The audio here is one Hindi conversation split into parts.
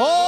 Oh!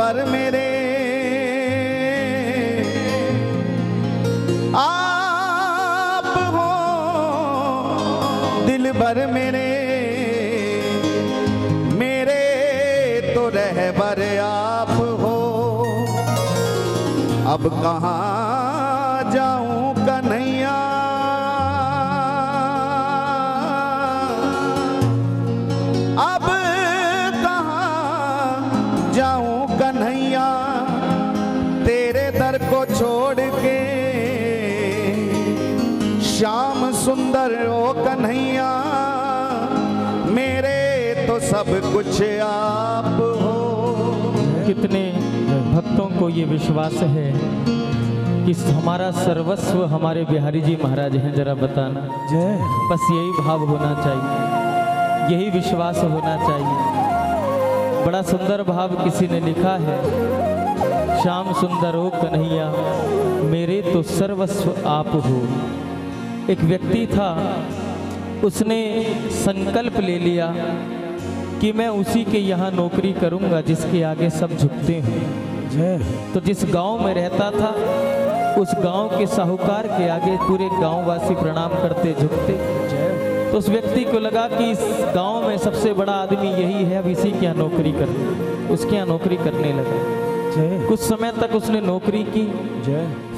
भर मेरे आप हो दिल भर मेरे मेरे तो रहबर आप हो। अब कहाँ सब आप हो। कितने भक्तों को ये विश्वास है कि हमारा सर्वस्व हमारे बिहारी जी महाराज हैं जरा बताना। जय। बस यही भाव होना चाहिए। यही विश्वास होना चाहिए। बड़ा सुंदर भाव किसी ने लिखा है। श्याम सुंदर हो कन्हैया मेरे तो सर्वस्व आप हो। एक व्यक्ति था उसने संकल्प ले लिया। कि मैं उसी के यहाँ नौकरी करूँगा जिसके आगे सब झुकते हैं। तो जिस गाँव में रहता था उस गाँव के साहूकार के आगे पूरे गांववासी प्रणाम करते झुकते। तो उस व्यक्ति को लगा कि इस गाँव में सबसे बड़ा आदमी यही है अब इसी के यहाँ नौकरी कर उसके यहाँ नौकरी करने लगा। कुछ समय तक उसने नौकरी की।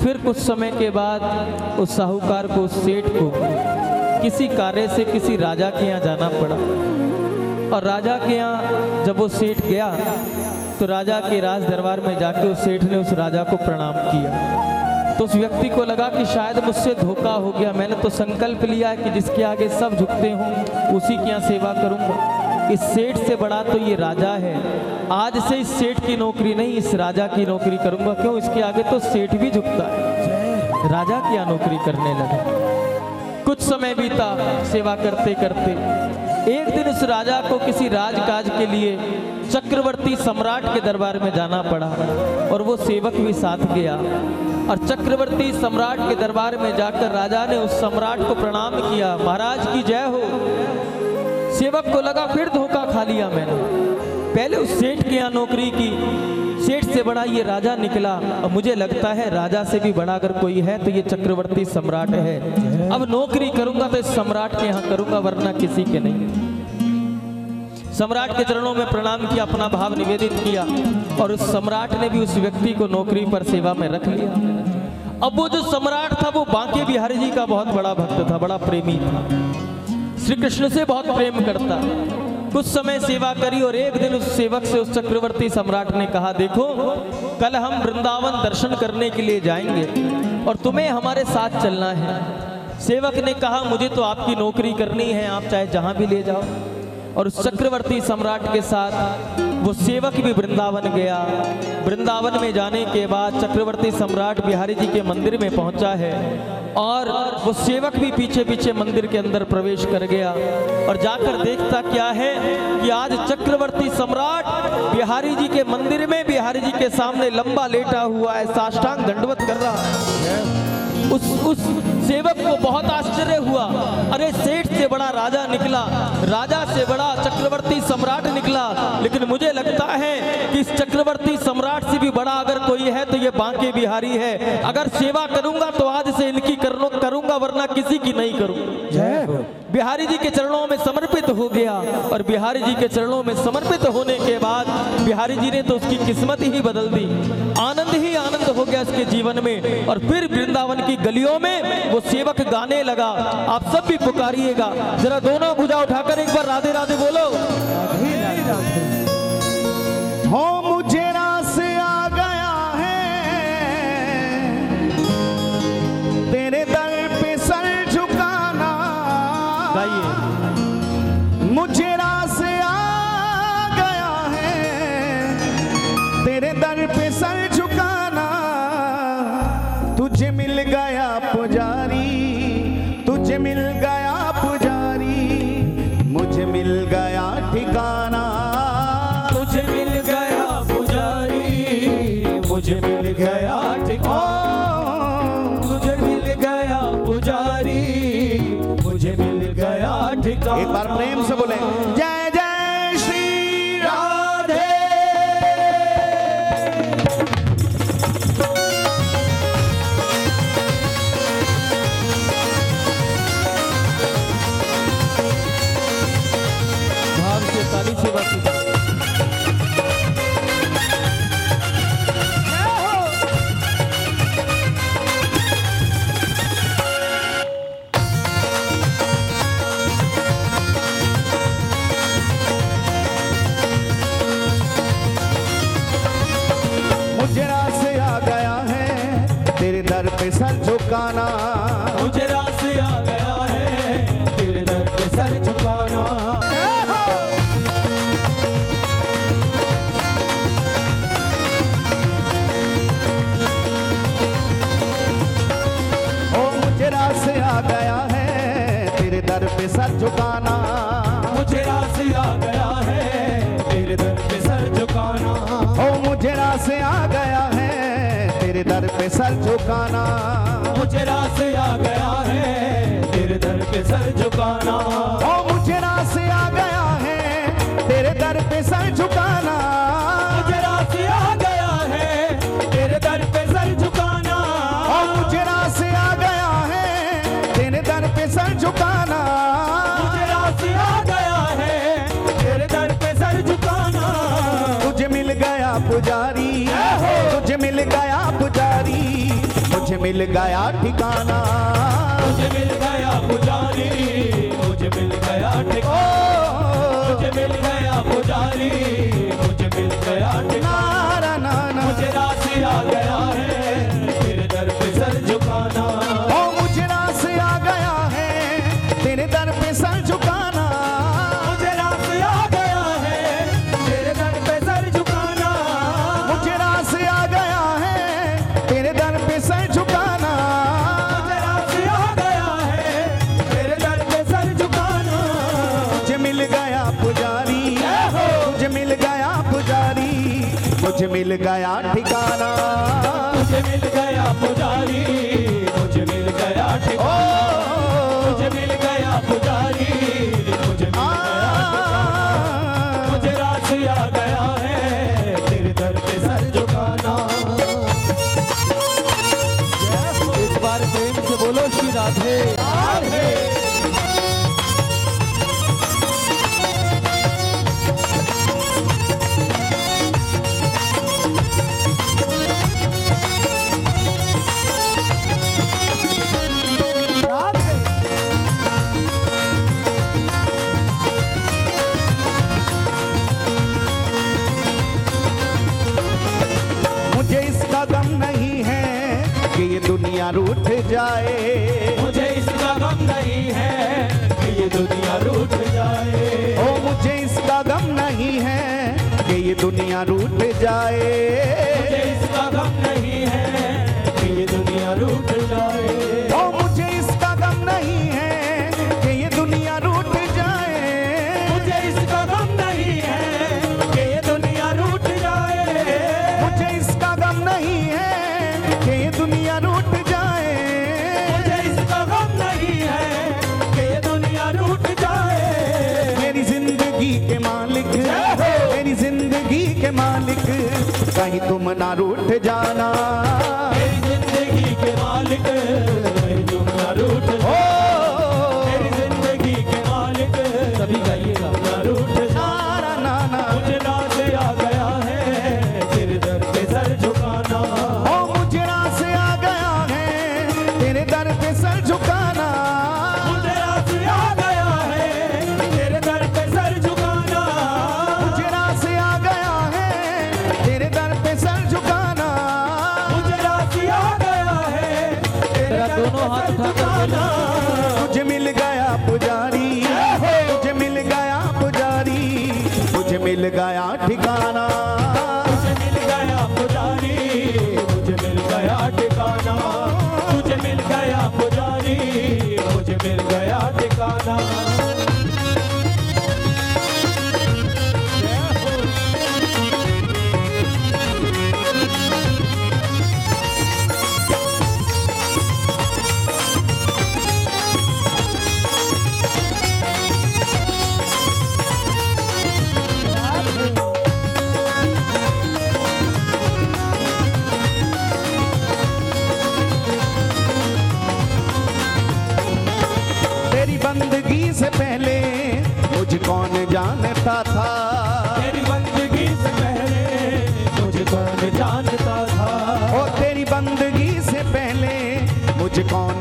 फिर कुछ समय के बाद उस साहूकार को उस सेठ को किसी कार्य से किसी राजा के यहाँ जाना पड़ा। और राजा के यहाँ जब वो सेठ गया तो राजा के राज दरबार में जाके उस सेठ ने उस राजा को प्रणाम किया। तो उस व्यक्ति को लगा कि शायद मुझसे धोखा हो गया। मैंने तो संकल्प लिया है कि जिसके आगे सब झुकते हों, उसी की यहाँ सेवा करूँगा। इस सेठ से बड़ा तो ये राजा है। आज से इस सेठ की नौकरी नहीं, इस राजा की नौकरी करूँगा। क्यों? इसके आगे तो सेठ भी झुकता है। राजा की यहाँ नौकरी करने लगा? कुछ समय बीता, सेवा करते करते एक दिन उस राजा को किसी राजकाज के लिए चक्रवर्ती सम्राट के दरबार में जाना पड़ा और वो सेवक भी साथ गया। और चक्रवर्ती सम्राट के दरबार में जाकर राजा ने उस सम्राट को प्रणाम किया, महाराज की जय हो। सेवक को लगा, फिर धोखा खा लिया मैंने। पहले उस सेठ के यहाँ नौकरी की सेठ से बड़ा ये राजा निकला। और मुझे लगता है राजा से भी बड़ा अगर कोई है तो ये चक्रवर्ती सम्राट है। अब नौकरी करूँगा तो सम्राट के यहाँ करूँगा, वरना किसी के नहीं। सम्राट के चरणों में प्रणाम किया, अपना भाव निवेदित किया और उस सम्राट ने भी उस व्यक्ति को नौकरी पर सेवा में रख लिया। अब वो जो सम्राट था, वो बांके बिहारी जी का बहुत बड़ा भक्त था, बड़ा प्रेमी था। श्री कृष्ण से बहुत प्रेम करता। कुछ समय सेवा करी और एक दिन उस सेवक से उस चक्रवर्ती सम्राट ने कहा, देखो, कल हम वृंदावन दर्शन करने के लिए जाएँगे और तुम्हें हमारे साथ चलना है। सेवक ने कहा, मुझे तो आपकी नौकरी करनी है, आप चाहे जहाँ भी ले जाओ। और उस चक्रवर्ती सम्राट के साथ वो सेवक भी वृंदावन गया। वृंदावन में जाने के बाद चक्रवर्ती सम्राट बिहारी जी के मंदिर में पहुँचा है और वो सेवक भी पीछे पीछे मंदिर के अंदर प्रवेश कर गया और जाकर देखता क्या है कि आज चक्रवर्ती सम्राट बिहारी जी के मंदिर में बिहारी जी के सामने लंबा लेटा हुआ है, साष्टांग दंडवत कर रहा है। उस उस सेवक को बहुत आश्चर्य हुआ। अरे सेठ से बड़ा राजा निकला। राजा से बड़ा चक्रवर्ती सम्राट निकला। लेकिन मुझे लगता है कि इस चक्रवर्ती सम्राट से भी बड़ा अगर कोई है तो ये बांके बिहारी है। अगर सेवा करूँगा तो आज से इनकी करूँगा वरना किसी की नहीं करूँगा बिहारी जी के चरणों में समर्पित हो गया। और बिहारी जी के चरणों में समर्पित होने के बाद बिहारी जी ने तो उसकी किस्मत ही बदल दी। आनंद ही आनंद के जीवन में और फिर वृंदावन की गलियों में वो सेवक गाने लगा। आप सब भी पुकारिएगा। जरा दोनों भुजा उठाकर एक बार राधे राधे बोलो। पुजारी। तुझे मिल गया पुजारी मुझे मिल गया ठिकाना। मुझे मिल गया पुजारी मुझे मिल गया ठिकाना। मुझे मिल गया पुजारी। गया ठिकाना।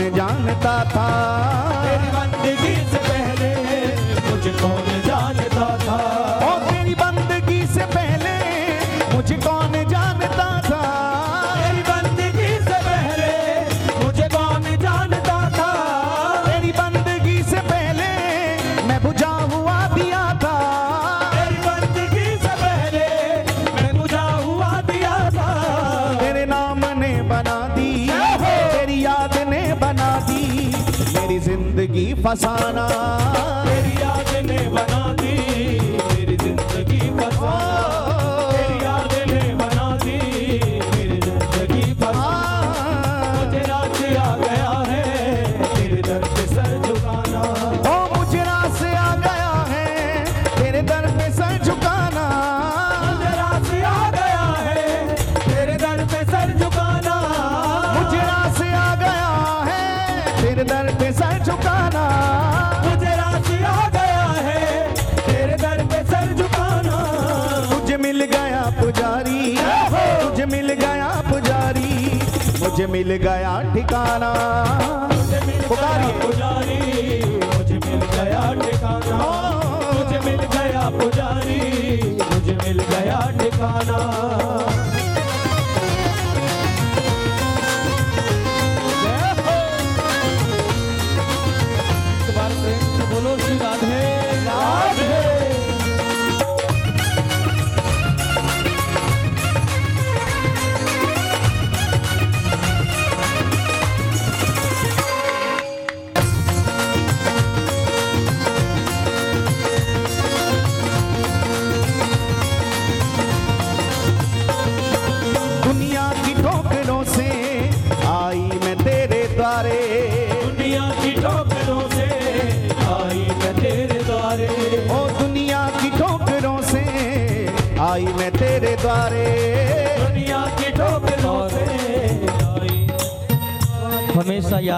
जानता मुझे मिल गया ठिकाना। मुझे मिल गया पुकारिए। पुजारी मुझे मिल गया ठिकाना। मुझे मिल गया पुजारी मुझे मिल गया ठिकाना।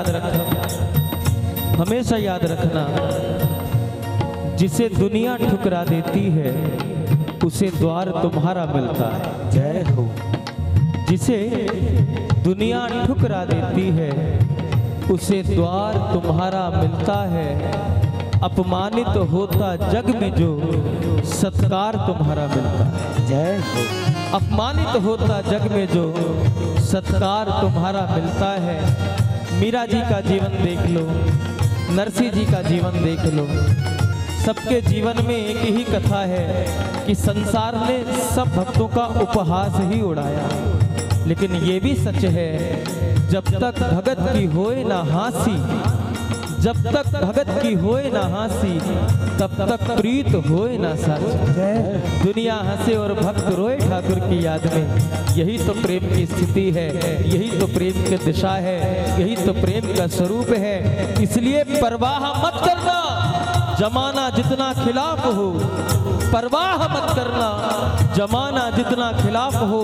याद रखना। हमेशा याद रखना जिसे दुनिया ठुकरा देती है उसे द्वार तुम्हारा मिलता है। जय हो। जिसे दुनिया ठुकरा देती है उसे द्वार तुम्हारा मिलता है। अपमानित होता जग में जो सत्कार तुम्हारा मिलता है। जय हो। अपमानित होता जग में जो सत्कार तुम्हारा मिलता है। मीरा जी का जीवन देख लो, नरसी जी का जीवन देख लो। सबके जीवन में एक ही कथा है कि संसार ने सब भक्तों का उपहास ही उड़ाया। लेकिन ये भी सच है, जब तक भगत की होए ना हासी जब तक भगत की होए ना हँसी, तब तक प्रीत होए ना साची दुनिया हंसे और भक्त रोए ठाकुर की याद में। यही तो प्रेम की स्थिति है, यही तो प्रेम की दिशा है, यही तो प्रेम का स्वरूप है। इसलिए परवाह मत करना, जमाना जितना खिलाफ हो, परवाह मत करना, जमाना जितना खिलाफ हो,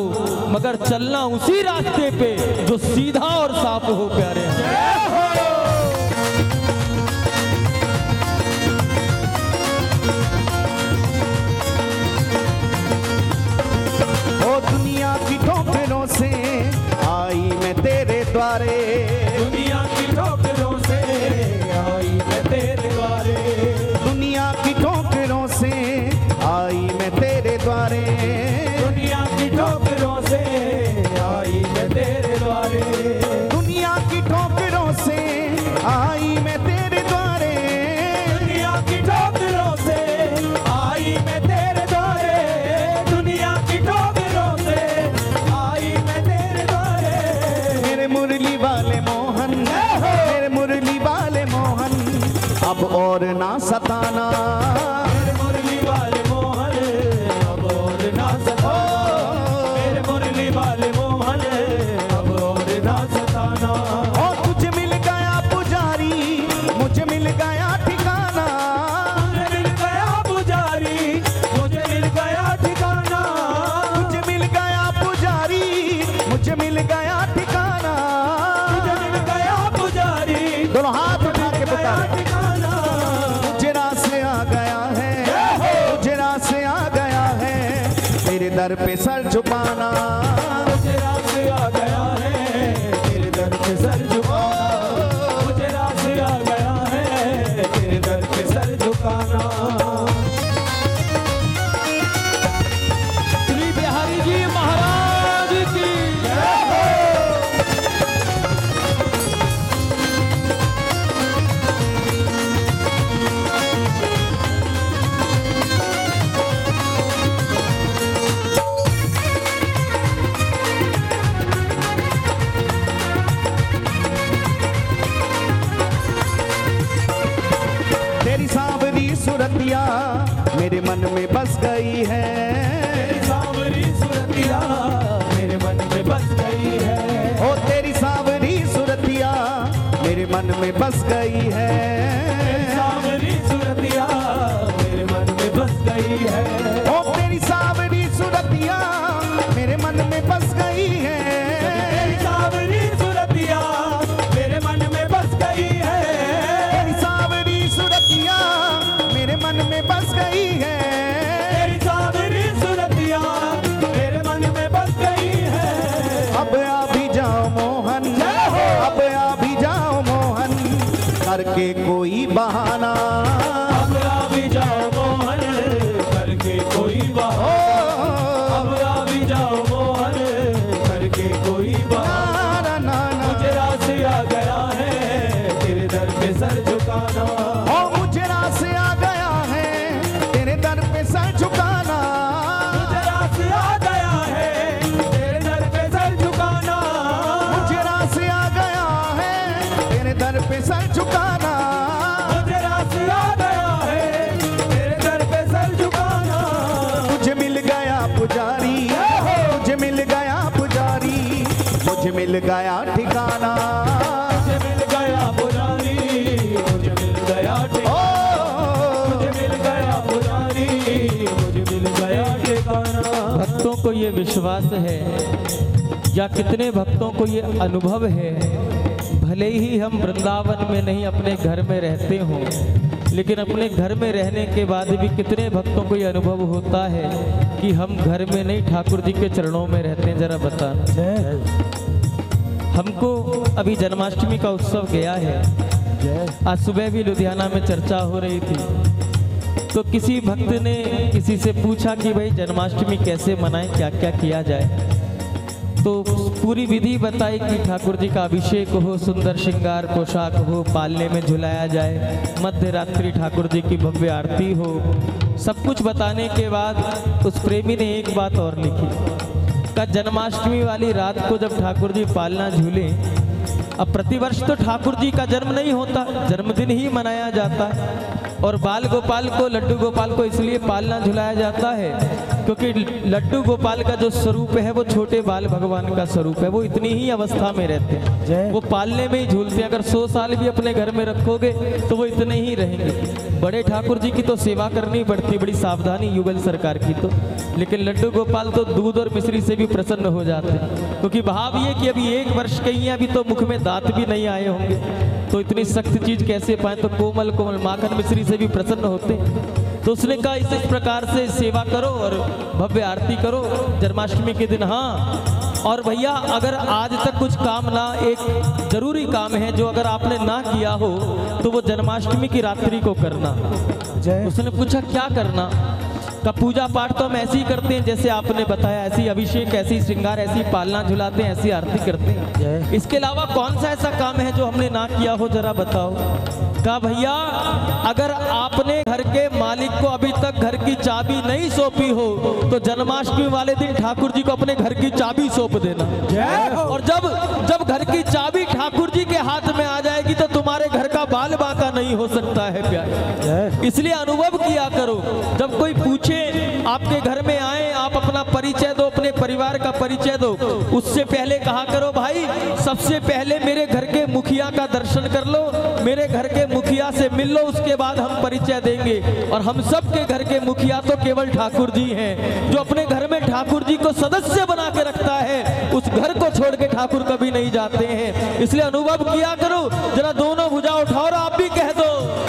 मगर चलना उसी रास्ते पे जो सीधा और साफ़ हो, प्यारे। दुनिया की ठोकरों से आई मैं तेरे द्वारे। दुनिया की ठोकरों मिल गया ठिकाना। मुझे मिल गया पुजारी मुझे मिल गया मुझे मिल गया पुजारी मुझे मिल गया ठिकाना भक्तों को ये विश्वास है या कितने भक्तों को ये अनुभव है भले ही हम वृंदावन में नहीं अपने घर में रहते हों लेकिन अपने घर में रहने के बाद भी कितने भक्तों को ये अनुभव होता है कि हम घर में नहीं ठाकुर जी के चरणों में रहते हैं जरा बताना। हमको अभी जन्माष्टमी का उत्सव गया है। आज सुबह भी लुधियाना में चर्चा हो रही थी। तो किसी भक्त ने किसी से पूछा कि भाई, जन्माष्टमी कैसे मनाएँ क्या क्या किया जाए? तो पूरी विधि बताई कि ठाकुर जी का अभिषेक हो, सुंदर श्रृंगार, पोशाक हो, पालने में झुलाया जाए मध्य रात्रि ठाकुर जी की भव्य आरती हो। सब कुछ बताने के बाद उस प्रेमी ने एक बात और लिखी। का जन्माष्टमी वाली रात को जब ठाकुर जी पालना झूले, अब प्रतिवर्ष तो ठाकुर जी का जन्म नहीं होता, जन्मदिन ही मनाया जाता। और बाल गोपाल को लड्डू गोपाल को इसलिए पालना झुलाया जाता है क्योंकि लड्डू गोपाल का जो स्वरूप है वो छोटे बाल भगवान का स्वरूप है वो इतनी ही अवस्था में रहते हैं। वो पालने में ही झूलते हैं। अगर सौ साल भी अपने घर में रखोगे तो वो इतने ही रहेंगे। बड़े ठाकुर जी की तो सेवा करनी पड़ती बड़ी सावधानी युगल सरकार की तो। लेकिन लड्डू गोपाल तो दूध और मिश्री से भी प्रसन्न हो जाते हैं क्योंकि भाव ये कि अभी एक वर्ष के ही अभी तो मुख में दांत भी नहीं आए होंगे। तो इतनी सख्त चीज़ कैसे पाए? तो कोमल कोमल माखन मिश्री से भी प्रसन्न होते तो उसने कहा इस इस प्रकार से सेवा करो और भव्य आरती करो जन्माष्टमी के दिन। हाँ। और भैया अगर आज तक कुछ काम ना एक ज़रूरी काम है जो अगर आपने ना किया हो तो वो जन्माष्टमी की रात्रि को करना। उसने पूछा क्या करना? का पूजा पाठ तो हम ऐसे ही करते हैं जैसे आपने बताया ऐसी अभिषेक ऐसी श्रृंगार ऐसी पालना झुलाते हैं ऐसी आरती करते हैं। इसके अलावा कौन सा ऐसा काम है जो हमने ना किया हो जरा बताओ? कहा भैया अगर आपने घर के मालिक को अभी तक घर की चाबी नहीं सौंपी हो तो जन्माष्टमी वाले दिन ठाकुर जी को अपने घर की चाबी सौंप देना। और जब जब घर की चाबी ठाकुर जी के हाथ में आ जाएगी तो तुम्हारे घर का बाल बाका नहीं हो सकता है प्यार। इसलिए अनुभव किया करो। जब कोई पूछे, आपके घर में आए, आप अपना परिचय दो, अपने परिवार का परिचय दो, उससे पहले कहा करो, भाई, सबसे पहले मेरे घर के मुखिया का दर्शन कर लो, मेरे घर के मुखिया से मिल लो, उसके बाद हम परिचय देंगे। और हम सब के घर के मुखिया तो केवल ठाकुर जी हैं, जो अपने घर में ठाकुर जी को सदस्य बना के रखता है, उस घर को छोड़ के ठाकुर कभी नहीं जाते हैं। इसलिए अनुभव किया करो, जरा दोनों भुजा उठाओ आप भी कह दो।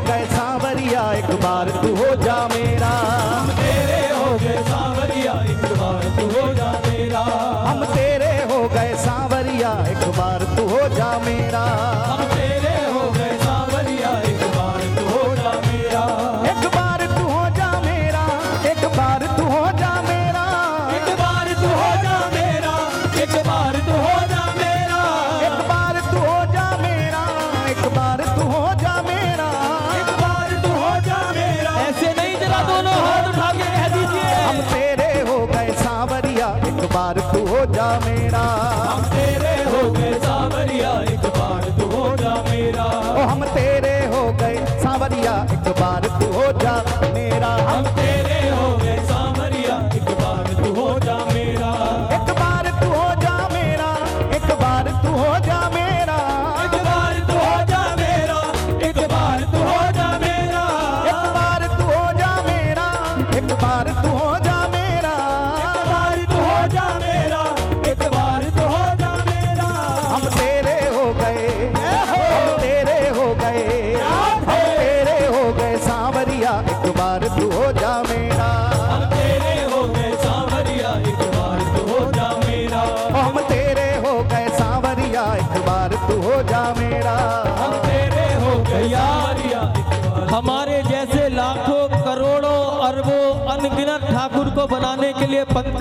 गए सांवरिया एक बार तू हो जा मेरा।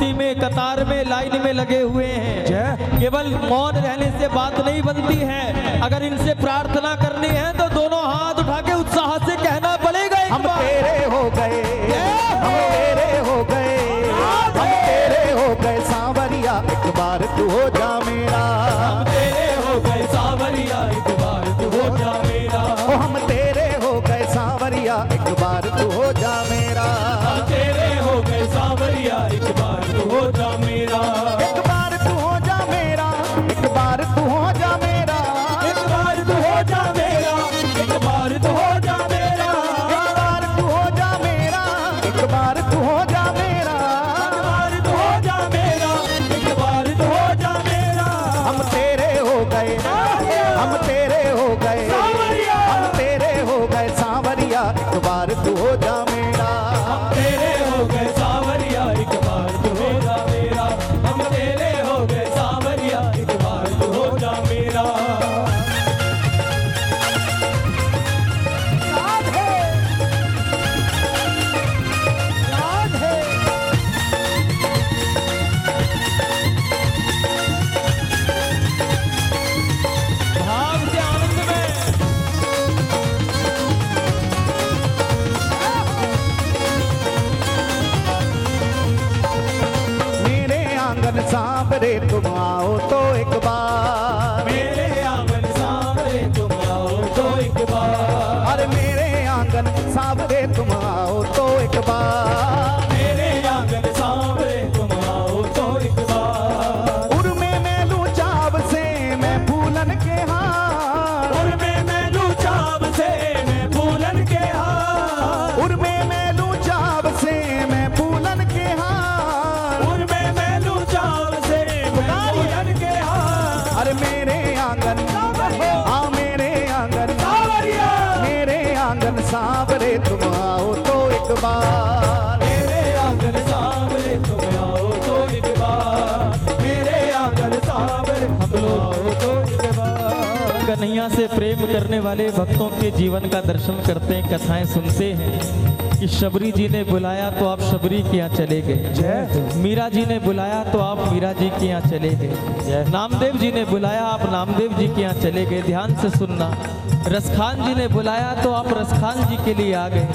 पंक्ति में कतार में लाइन में लगे हुए हैं। केवल मौन रहने से बात नहीं बनती है। अगर इनसे प्रार्थना करनी है तो दोनों आँगन सांवरे तुम आओ तो एक वाले भक्तों के जीवन का दर्शन करते हैं कथाएँ सुनते हैं। कि शबरी जी ने बुलाया तो आप शबरी के यहाँ चले गए। मीरा जी ने बुलाया तो आप मीरा जी के यहाँ चले गए। नामदेव जी ने बुलाया आप नामदेव जी के यहाँ चले गए। ध्यान से सुनना। रसखान जी ने बुलाया तो आप रसखान जी के लिए आ गए।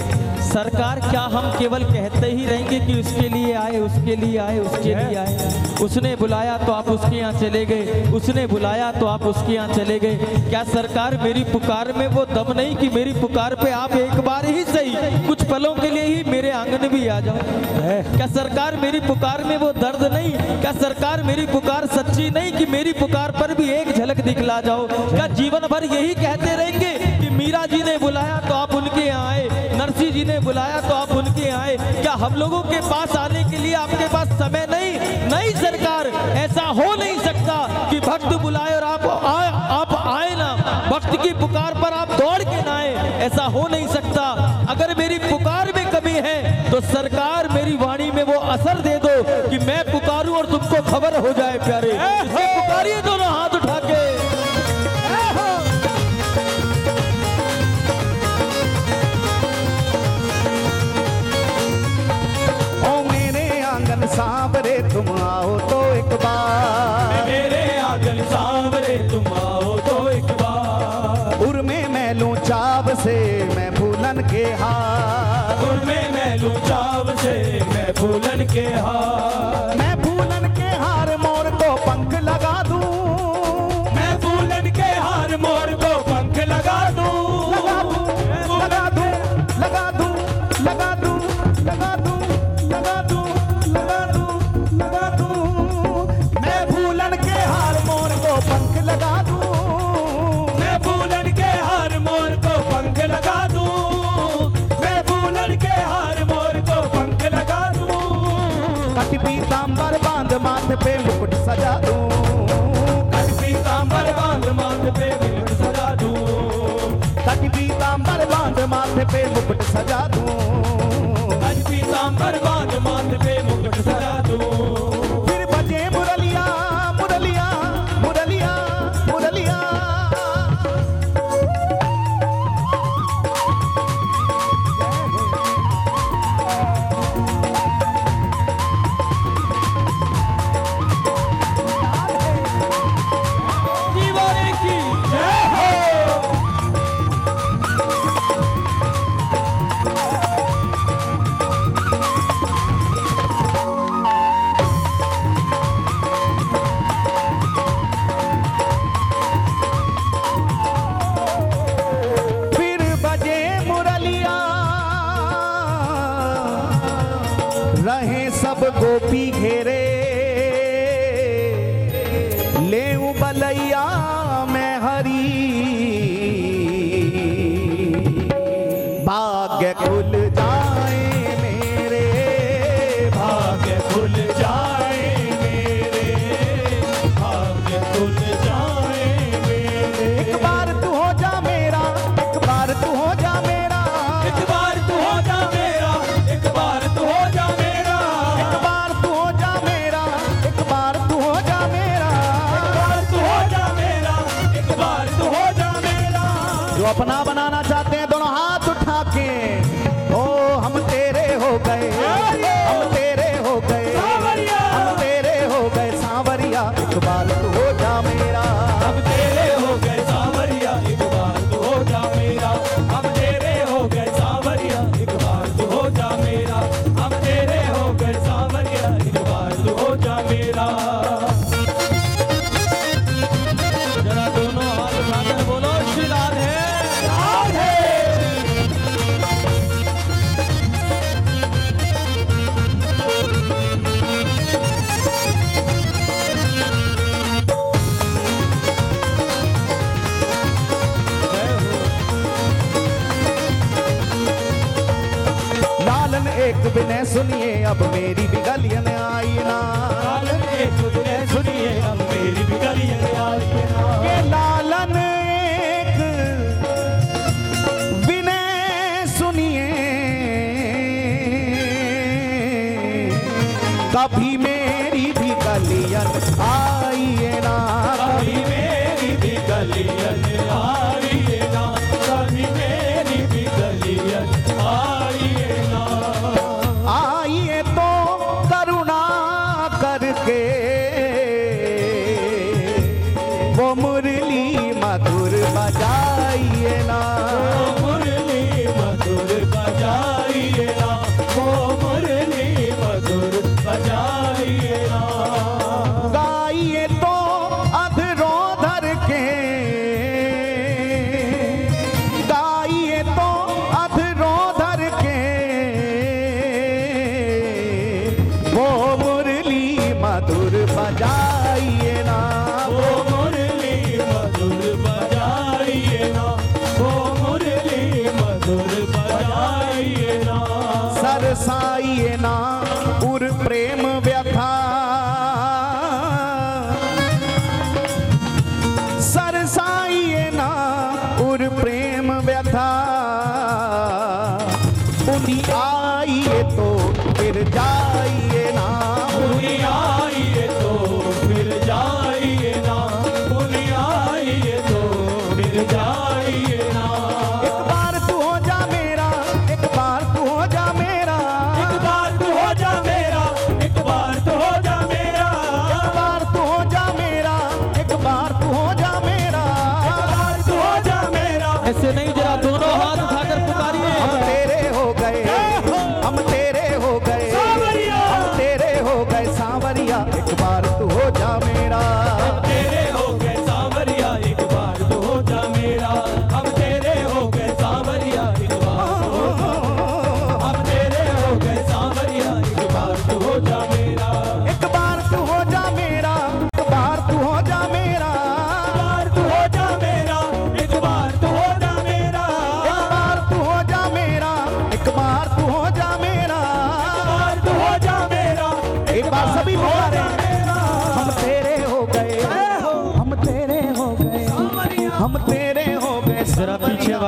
सरकार क्या हम केवल कहते ही रहेंगे कि उसके लिए आए उसके लिए आए उसके लिए आए? उसने बुलाया तो आप उसके यहाँ चले गए। उसने बुलाया तो आप उसके यहाँ चले गए। क्या सरकार मेरी पुकार में वो दम नहीं कि मेरी पुकार पे आप एक बार ही सही कुछ पलों के लिए ही मेरे आँगन भी आ जाओ क्या सरकार मेरी पुकार में वो दर्द नहीं? क्या सरकार मेरी पुकार सच्ची नहीं कि मेरी पुकार पर भी एक झलक दिखला जाओ? क्या जीवन भर यही कहते रहेंगे? मीरा जी ने बुलाया तो आप उनके यहाँ आए। नरसी जी ने बुलाया तो आप उनके यहाँ आए। क्या हम लोगों के पास आने के लिए आपके पास समय नहीं? नहीं सरकार, ऐसा हो नहीं सकता कि भक्त बुलाए और आप आए आप आए ना। भक्त की पुकार पर आप दौड़ के ना आए। ऐसा हो नहीं सकता। अगर मेरी पुकार में कमी है तो सरकार मेरी वाणी में वो असर दे दो कि मैं पुकारूं और तुमको खबर हो जाए, प्यारे। पुकारिए दोनों के हाथ पे मुकुट सजा दूँ रहे सब गोपी घेरे। Ah. ஆயே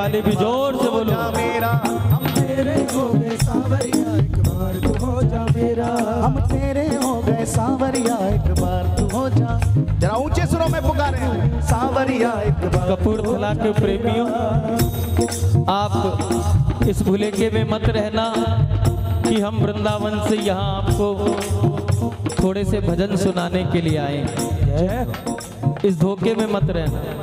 वाले भी ज़ोर से बोलो। जा मेरा। हम तेरे हो गए सांवरिया एक बार तू हो जा मेरा। हम तेरे हो गए सांवरिया एक बार तू हो जा। जरा ऊँचे सुरों में पुकारे। सांवरिया एक बार कपूरथला के प्रेमियों आप इस भुलेखे में मत रहना कि हम वृंदावन से यहाँ आपको थोड़े से भजन सुनाने के लिए आए इस धोखे में मत रहना।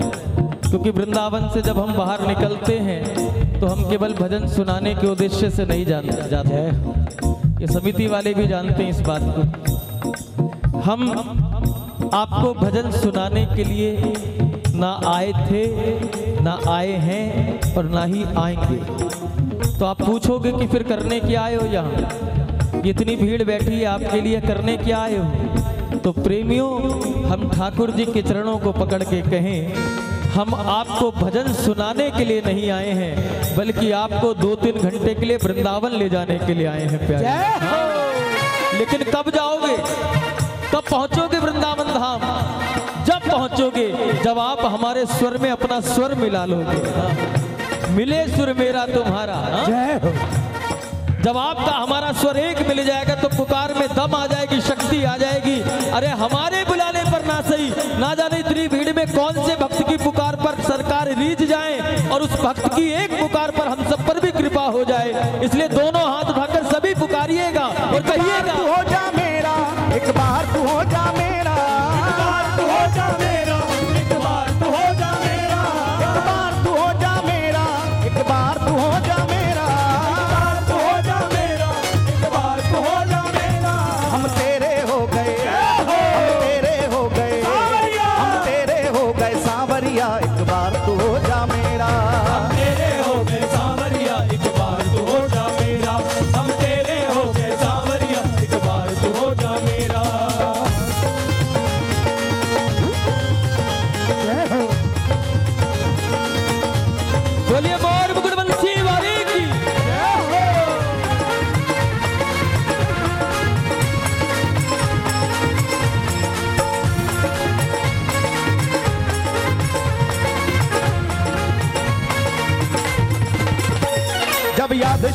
क्योंकि वृंदावन से जब हम बाहर निकलते हैं तो हम केवल भजन सुनाने के उद्देश्य से नहीं जान जाते। हैं। ये समिति वाले भी जानते हैं इस बात को। हम आपको भजन सुनाने के लिए ना आए थे ना आए हैं और ना ही आएँगे। तो आप पूछोगे कि फिर करने क्या आए हो यहाँ? इतनी भीड़ बैठी है आपके लिए करने क्या आए हो? तो प्रेमियों हम ठाकुर जी के चरणों को पकड़ के कहें हम आपको भजन सुनाने के लिए नहीं आए हैं बल्कि आपको दो तीन घंटे के लिए वृंदावन ले जाने के लिए आए हैं प्यारे। लेकिन कब जाओगे? कब पहुंचोगे वृंदावन धाम। जब पहुंचोगे जब आप हमारे स्वर में अपना स्वर मिला लोगे। हाँ। मिले सुर मेरा तुम्हारा। हाँ? जब आपका हमारा स्वर एक मिल जाएगा तो पुकार में दम आ जाएगी शक्ति आ जाएगी। अरे हमारे बुलाने ना सही। ना जाने इतनी भीड़ में कौन से भक्त की पुकार पर सरकार रीझ जाए और उस भक्त की एक पुकार पर हम सब पर भी कृपा हो जाए। इसलिए दोनों हाथ उठाकर सभी पुकारिएगा और कहिएगा हो जा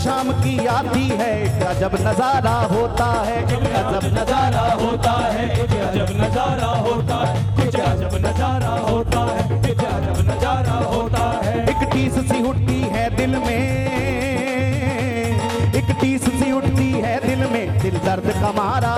शाम की आती है जब नज़ारा होता है। जब नज़ारा होता है जब नज़ारा होता है जब नज़ारा होता है जब नज़ारा होता है। एक टीस सी उठती है दिल में, एक टीस सी उठती है दिल में, दिल दर्द कमारा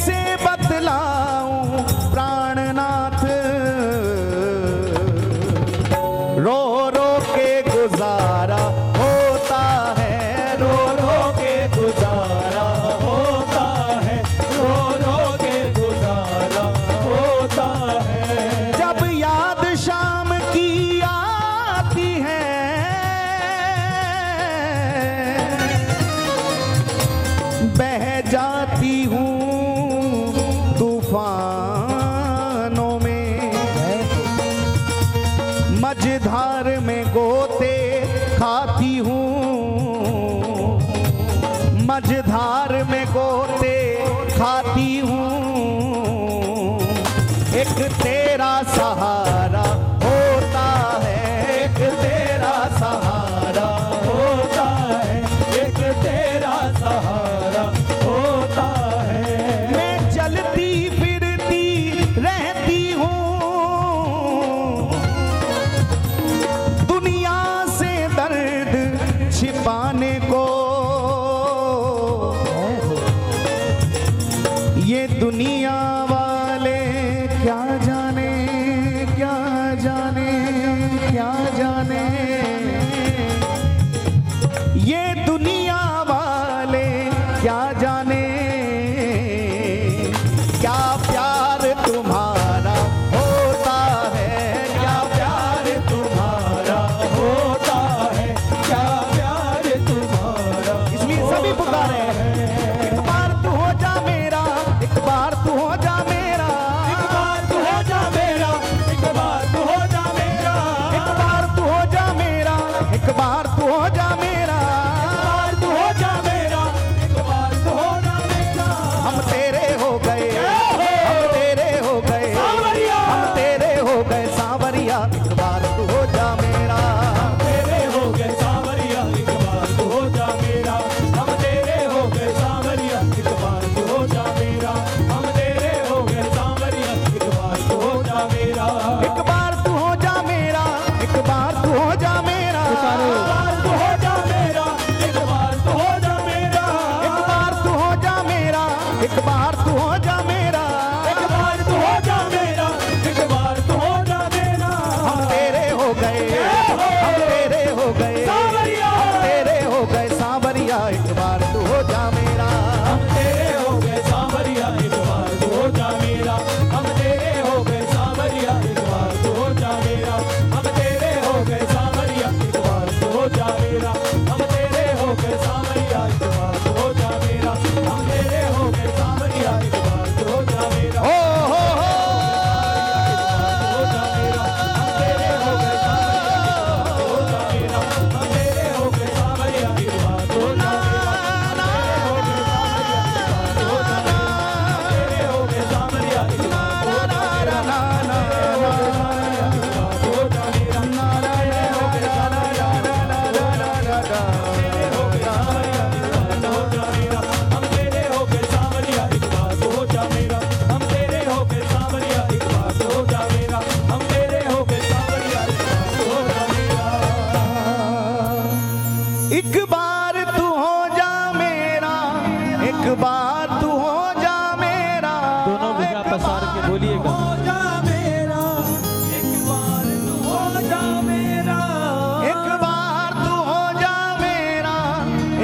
see. हम तेरे हो गए।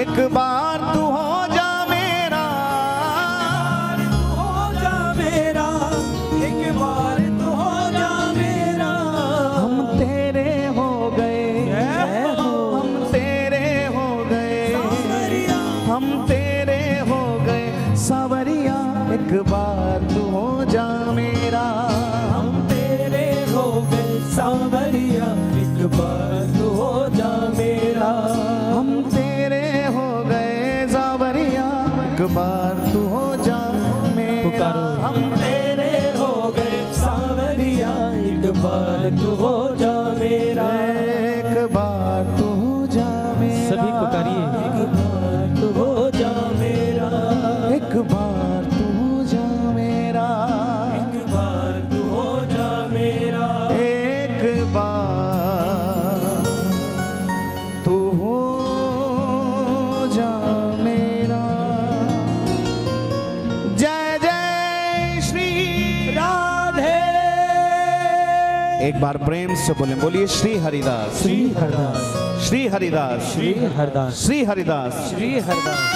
एक बार एक बार प्रेम से बोले। बोलिए श्री हरिदास। श्री हरिदास। श्री हरिदास। श्री हरिदास। श्री हरिदास। श्री हरदास।